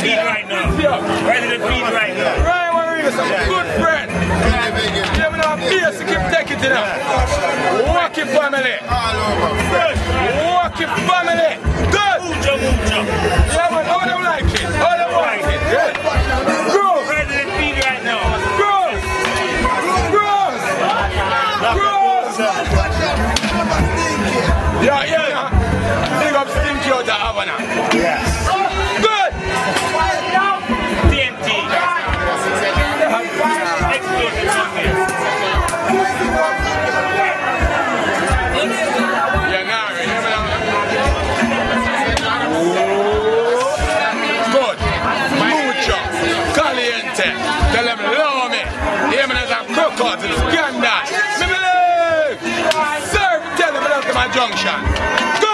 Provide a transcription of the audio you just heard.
feed right now. Ready to feed right now. Ryan Warriors, a good friend. Yeah, me now beer, so keep taking it now. Walking family. Walking family. Good. Yeah, man, how them like it? How them like it? Gross. Ready to feed right now. Gross. Gross. Gross. Yeah, yeah, yeah. Big up Stinky out of Havana. Caliente. Tell them love me. Hear me as a crocodile. Scandal. Me believe. Serve. Tell them love to my junction.